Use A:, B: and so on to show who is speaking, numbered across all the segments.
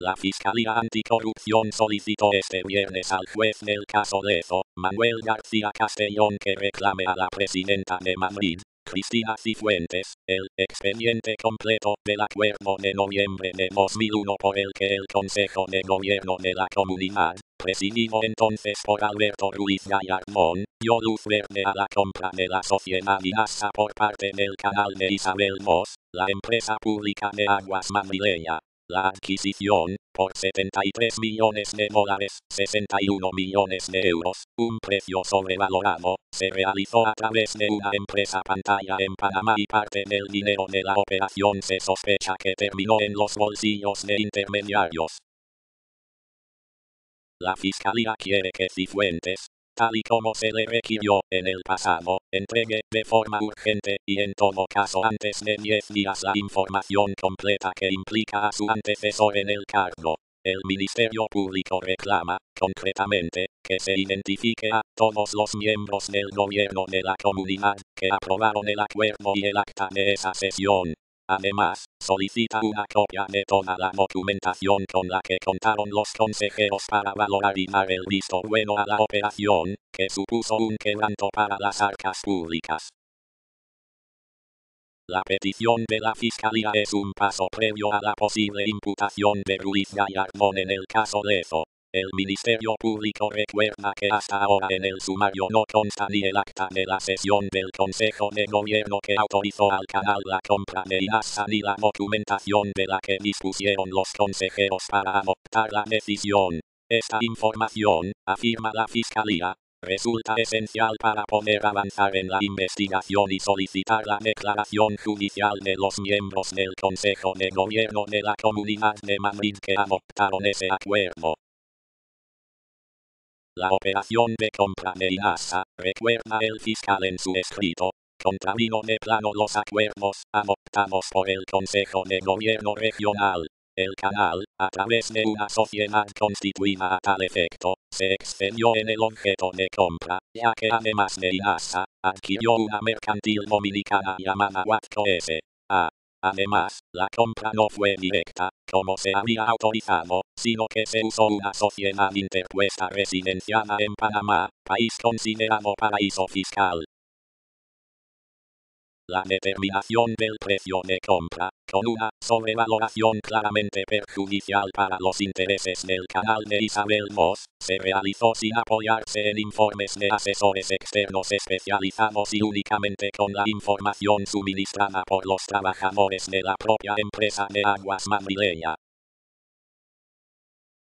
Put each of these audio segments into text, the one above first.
A: La Fiscalía Anticorrupción solicitó este viernes al juez del caso Lezo, Manuel García Castellón que reclame a la presidenta de Madrid, Cristina Cifuentes, el expediente completo del acuerdo de noviembre de 2001 por el que el Consejo de Gobierno de la Comunidad, presidido entonces por Alberto Ruiz Gallardón, dio luz verde a la compra de la sociedad INASA por parte del canal de Isabel Moss, la empresa pública de aguas madrileña. La adquisición, por 73 millones de dólares, 61 millones de euros, un precio sobrevalorado, se realizó a través de una empresa pantalla en Panamá y parte del dinero de la operación se sospecha que terminó en los bolsillos de intermediarios. La Fiscalía quiere que Cifuentes, tal y como se le requirió en el pasado, entregue de forma urgente y en todo caso antes de 10 días la información completa que implica a su antecesor en el cargo. El Ministerio Público reclama, concretamente, que se identifique a todos los miembros del gobierno de la comunidad que aprobaron el acuerdo y el acta de esa sesión. Además, solicita una copia de toda la documentación con la que contaron los consejeros para valorar el visto bueno a la operación, que supuso un quebranto para las arcas públicas. La petición de la Fiscalía es un paso previo a la posible imputación de Ruiz Gallardón en el caso Lezo. El Ministerio Público recuerda que hasta ahora en el sumario no consta ni el acta de la sesión del Consejo de Gobierno que autorizó al canal la compra de INASA ni la documentación de la que dispusieron los consejeros para adoptar la decisión. Esta información, afirma la Fiscalía, resulta esencial para poder avanzar en la investigación y solicitar la declaración judicial de los miembros del Consejo de Gobierno de la Comunidad de Madrid que adoptaron ese acuerdo. La operación de compra de INASA, recuerda el fiscal en su escrito, contravino de plano los acuerdos adoptados por el Consejo de Gobierno Regional. El canal, a través de una sociedad constituida a tal efecto, se excedió en el objeto de compra, ya que además de INASA, adquirió una mercantil dominicana llamada Watco S.A. Además, la compra no fue directa, como se había autorizado, sino que se usó una sociedad interpuesta residenciada en Panamá, país considerado paraíso fiscal. La determinación del precio de compra, con una sobrevaloración claramente perjudicial para los intereses del canal de Isabel Moss, se realizó sin apoyarse en informes de asesores externos especializados y únicamente con la información suministrada por los trabajadores de la propia empresa de aguas madrileña.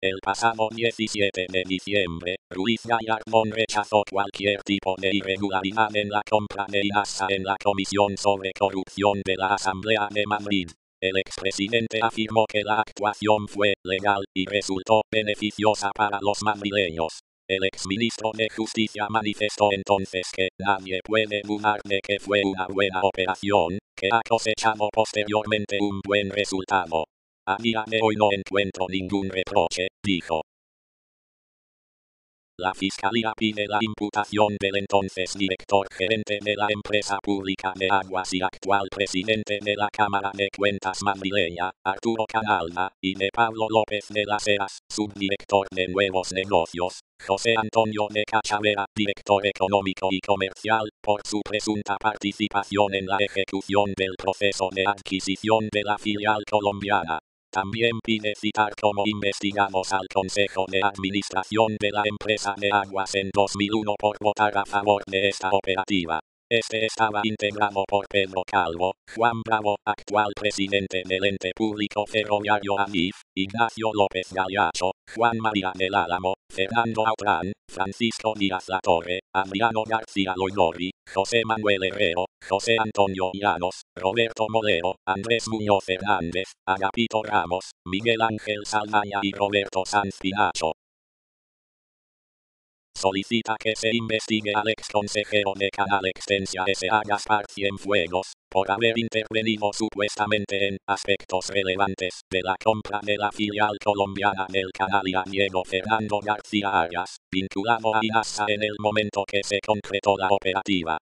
A: El pasado 17 de diciembre, Ruiz Gallardón rechazó cualquier tipo de irregularidad en la compra de IASA en la Comisión sobre Corrupción de la Asamblea de Madrid. El expresidente afirmó que la actuación fue legal y resultó beneficiosa para los madrileños. El exministro de Justicia manifestó entonces que nadie puede dudar de que fue una buena operación, que ha cosechado posteriormente un buen resultado. A día de hoy no encuentro ningún reproche, dijo. La Fiscalía pide la imputación del entonces director gerente de la empresa pública de aguas y actual presidente de la Cámara de Cuentas madrileña, Arturo Canalda, y de Pablo López de las Heras, subdirector de Nuevos Negocios, José Antonio de Cachavera, director económico y comercial, por su presunta participación en la ejecución del proceso de adquisición de la filial colombiana. También pide citar como investigamos al Consejo de Administración de la empresa de aguas en 2001 por votar a favor de esta operativa. Este estaba integrado por Pedro Calvo, Juan Bravo, actual presidente del ente público ferroviario ANIF, Ignacio López Gallacho, Juan María del Álamo, Fernando Autrán, Francisco Díaz Latorre, Adriano García Loigori, José Manuel Herrero, José Antonio Llanos, Roberto Molero, Andrés Muñoz Hernández, Agapito Ramos, Miguel Ángel Saldaña y Roberto Sanz Pinacho solicita que se investigue al ex consejero de Canal Extensia S.A. Gaspar Cienfuegos, por haber intervenido supuestamente en aspectos relevantes de la compra de la filial colombiana del canal y a Diego Fernando García Arias, vinculado a INASA en el momento que se concretó la operativa.